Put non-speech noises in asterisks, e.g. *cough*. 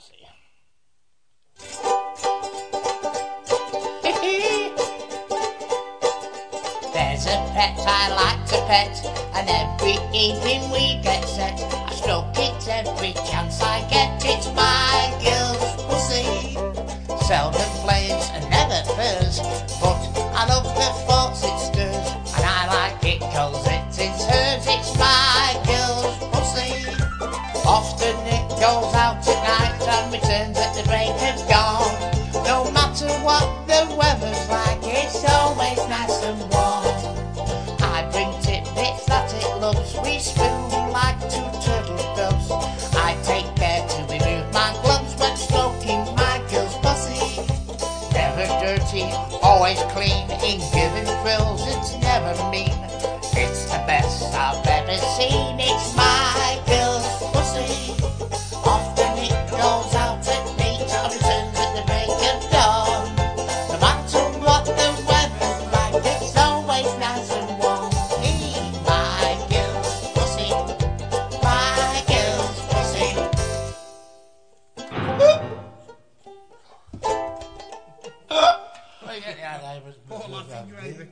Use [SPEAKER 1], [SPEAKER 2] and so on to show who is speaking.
[SPEAKER 1] policy. *laughs* There's a pet I like to pet, and every evening we get set. I stroke it every chance I get, it's my girl's pussy. Seldom plays and never purrs, but I love the thoughts it stirs, and I like it cause it is hers, it's my girl's pussy. Often it goes out and returns at the break of dawn. No matter what the weather's like, it's always nice and warm. I bring tidbits that it loves. We spoon like two turtle doves. I take care to remove my gloves when stroking my girl's pussy. Never dirty, always clean. In giving thrills, it's never mean. It's the best I've ever seen.
[SPEAKER 2] Poor lad from Gravy.